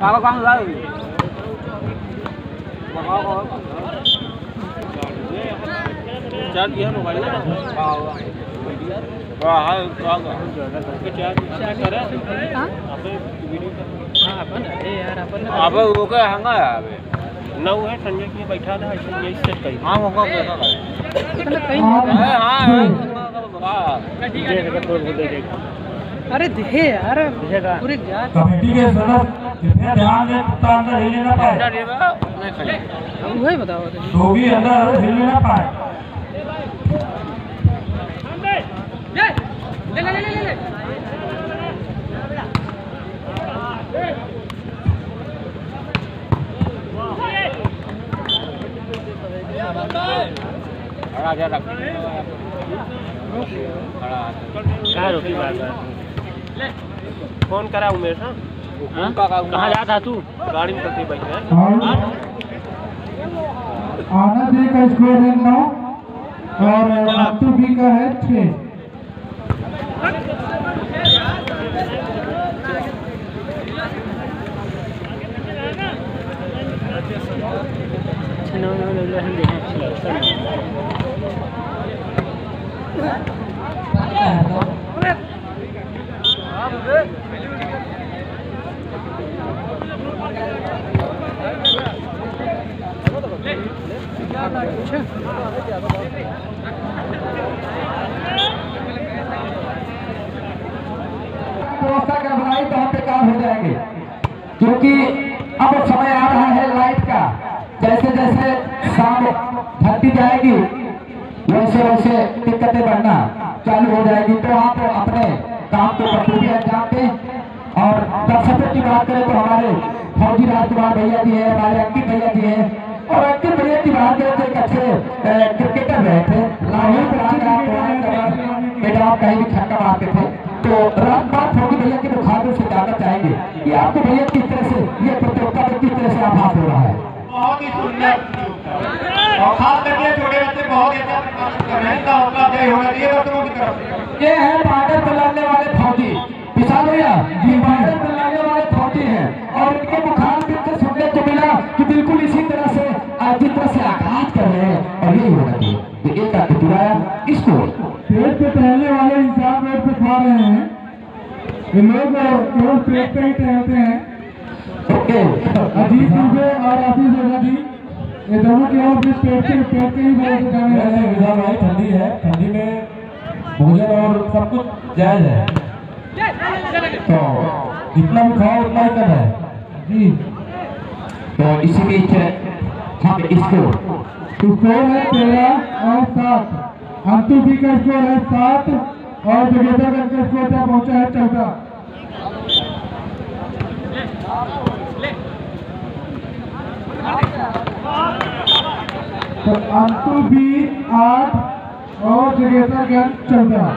Các con ơi. Báo cáo. Chết kia một bài nữa. Vào. Vào hai con rồi. Cái chết. Chết rồi đấy. आप वो क्या हंगा है अबे नौ है संजय की बैठा था संजय से कही हाँ वो क्या कहीं हाँ हाँ अरे दे यार पूरी जात कमेटी के सदस्य कृपया ध्यान दें कुत्ता अंदर हिलने ना पाए। वही बताओ धोबी अंदर हिलने ना पाए। खड़ा जा रख। खड़ा क्या रोकी बात है? फ़ोन करा उमेश हाँ? का कहाँ जाता तू? गाड़ी में कभी बैठे आनंद जी का स्कोर है नौ और अतु भी का है? छः अच्छा नौ नौ नौ हम देखें। गड़बड़ाई तो क्योंकि अब समय आ रहा है लाइट का। जैसे जैसे शाम ढलती जाएगी, वैसे वैसे दिक्कतें बढ़ना चालू हो जाएगी। तो आप अपने काम को बखूबी अंजाम दें और दर्शकों की बात करें तो हमारे फौजी राजकुमार भैया जी हैं, हमारे अंकित भैया जी हैं, और मारते थे तो राम बात होगी भैया के मुखातिब से जानना चाहेंगे। कि आपको भैया किस तरह से ये प्रतियोगिता में किस तरह से आभास हो रहा है? बहुत ही सुंदर और खास करके छोटे बच्चे बहुत ही अच्छा हैं। होना चाहिए बच्चों की तरफ़ ये है। ये लोग केवल पेट पे ही टहलते हैं? ओके। अजीत दुबे और आशीष ओझा जी ये दोनों केवल अपने पेट के पेट के ही से जाने जाते हैं। विधान भाई ठंडी है। ठंडी में भोजन और सब कुछ जायज़ है। तो जितना भी खाओ उतना ही कम है। जी। तो इसी बीच हम इसको। स्कोर है तेरह और सात। अंतु बी का स्कोर है सात और जगेदागंज का स्कोर तक पहुँचा है चौदह। तो बी आठ और जगेदागंज चौदह।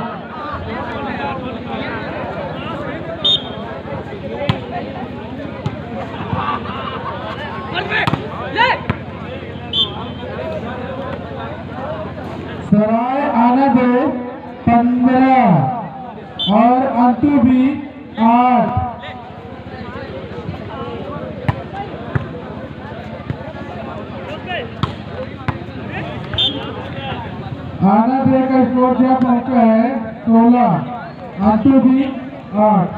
सराय आनंद पंद्रह। और अंतु भी आठ। आनंद का स्कोर क्या पहुँचा है सोलह अंतु भी आठ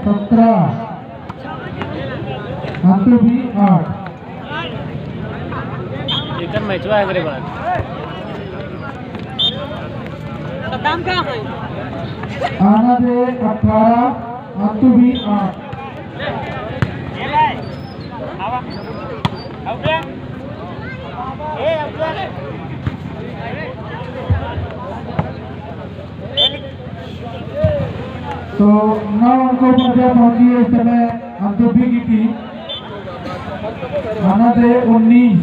सत्रह. भी आठ एक मैच हुआ अगले बार दाम क्या है? आनंद अठारह, अंतु भी आठ। तो नौ अंकों पर जब पहुँची है इस समय अंतुबी की टीम आनंद उन्नीस,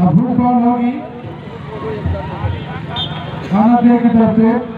अब कौन होगी आनंद की तरफ़ से